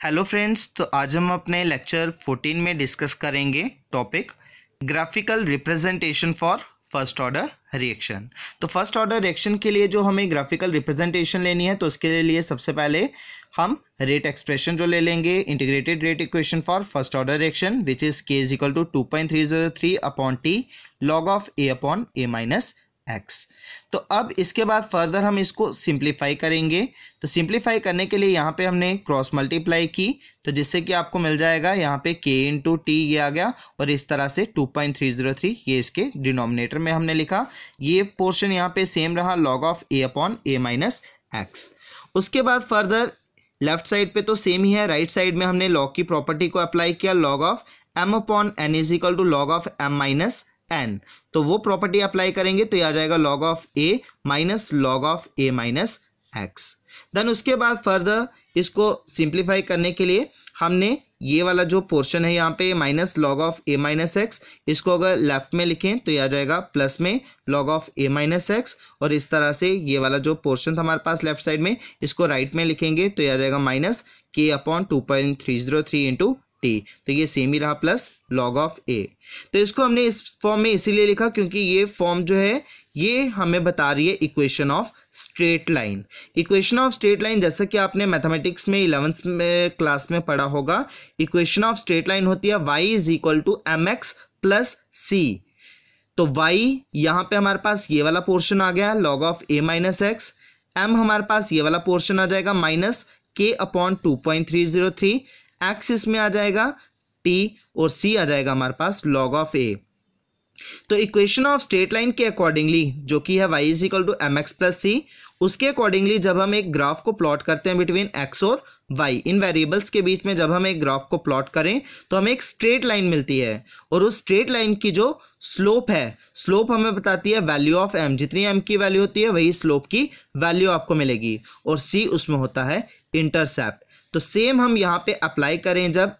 Hello friends तो आज हम अपने लेक्चर 14 में डिस्कस करेंगे topic graphical representation for first order reaction तो फ़र्स्ट ऑर्डर रिएक्शन के लिए जो हमें ग्राफिकल रिप्रेजेंटेशन लेनी है तो उसके लिए सबसे पहले हम रेट एक्सप्रेशन जो ले लेंगे integrated rate equation for first order reaction which is K is equal to two point three zero three upon T log of A upon A minus X तो अब इसके बाद फर्दर हम इसको सिंप्लीफाई करेंगे। तो सिंप्लीफाई करने के लिए यहाँ पे हमने क्रॉस मल्टीप्लाई की। तो जिससे कि आपको मिल जाएगा, यहाँ पे के इंटू टी ये आ गया और इस तरह से 2.303 ये इसके डिनोमिनेटर में हमने लिखा। ये पोर्शन यहाँ पे सेम रहा log of A upon A minus X उसके बाद फर्दर लेफ़्ट साइड पे तो सेम ही है। राइट right साइड में हमने लॉग की प्रॉपर्टी को अप्लाई किया log of M upon N is equal to log of M minus N तो वो प्रॉपर्टी अप्लाई करेंगे तो ये आ जाएगा log of A minus log of A minus X then उसके बाद फर्दर इसको सिंप्लीफाई करने के लिए हमने ये वाला जो पोर्शन है यहाँ पे minus log of A minus X इसको अगर लेफ़्ट में लिखें तो ये आ जाएगा प्लस में log of A minus X और इस तरह से ये वाला जो पोर्शन था हमारे पास लेफ़्ट साइड में, इसको राइट में लिखेंगे तो ये आ जाएगा minus K upon two point three zero three into T तो ये सेम ही रहा प्लस लॉग ऑफ़ ए तो इसको हमने इस फॉर्म में इसीलिए लिखा क्योंकि ये फॉर्म जो है, ये हमें बता रही है equation of straight line equation of straight line जैसा कि आपने मैथमेटिक्स में इलेवेंथ में क्लास में पढ़ा होगा इक्वेशन ऑफ़ स्ट्रेट लाइन होती है Y is equal to M X plus C तो y यहाँ पे हमारे पास ये वाला पोर्शन आ गया log of A minus X um हमारे पास ये वाला पोर्शन आ जाएगा minus K upon two point three zero three X इसमें आ जाएगा, टी और सी आ जाएगा हमारे पास लॉग ऑफ़ ए तो इक्वेशन ऑफ़ स्ट्रेट लाइन के अकॉर्डिंगली जो कि है Y is equal to M X plus C उसके अकॉर्डिंगली जब हम एक ग्राफ को प्लॉट करते हैं बिटवीन एक्स और वाई इन वेरिएबल्स के बीच में जब हम एक ग्राफ को प्लॉट करें तो हमें एक स्ट्रेट लाइन मिलती है। और उस स्ट्रेट लाइन की जो स्लोप है स्लोप हमें बताती है वैल्यू ऑफ़ एम जितनी एम की वैल्यू होती है, वही स्लोप की वैल्यू आपको मिलेगी। और सी उसमें होता है इंटरसेप्ट तो सेम हम यहाँ पे अप्लाई करें जब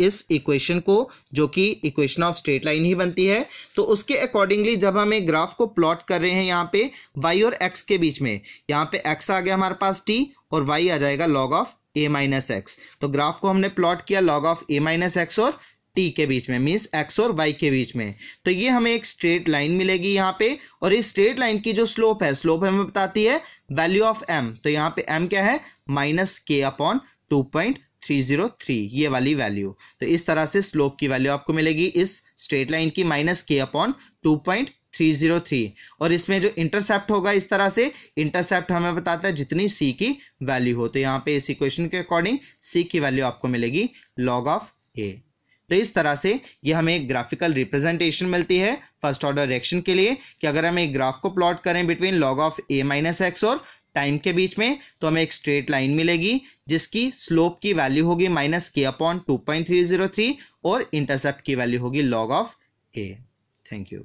इस इक्वेशन को, जो कि इक्वेशन ऑफ़ स्ट्रेट लाइन ही बनती है। तो उसके अकॉर्डिंगली जब हम एक ग्राफ को प्लॉट कर रहे हैं यहाँ पे वाई और एक्स के बीच में, यहाँ पे एक्स आ गया हमारे पास टी और वाई आ जाएगा log of A minus X तो ग्राफ को हमने प्लॉट किया log of A minus X और t के बीच में मीन्स एक्स और वाई के बीच में। तो ये हमें एक स्ट्रेट लाइन मिलेगी यहाँ पे, और इस स्ट्रेट लाइन की जो स्लोप है स्लोप हमें बताती है वैल्यू ऑफ़ एम तो यहाँ पे m क्या है? माइनस के upon two point three zero three ये वाली वैल्यू तो इस तरह से स्लोप की वैल्यू आपको मिलेगी इस स्ट्रेट लाइन की माइनस के upon two point three zero three और इसमें जो इंटरसेप्ट होगा इस तरह से इंटरसेप्ट हमें बताता है जितनी सी की वैल्यू हो। तो यहाँ पे इस इक्वेशन के अकॉर्डिंग सी की वैल्यू आपको मिलेगी लॉग ऑफ़ ए तो इस तरह से ये हमें एक ग्राफिकल रिप्रेजेंटेशन मिलती है फ़र्स्ट ऑर्डर रिएक्शन के लिए कि अगर हम एक ग्राफ को प्लॉट करें between log of A minus X और टाइम के बीच में तो हमें एक स्ट्रेट लाइन मिलेगी, जिसकी स्लोप की वैल्यू होगी माइनस के upon two point three zero three और इंटरसेप्ट की वैल्यू होगी log of A thank you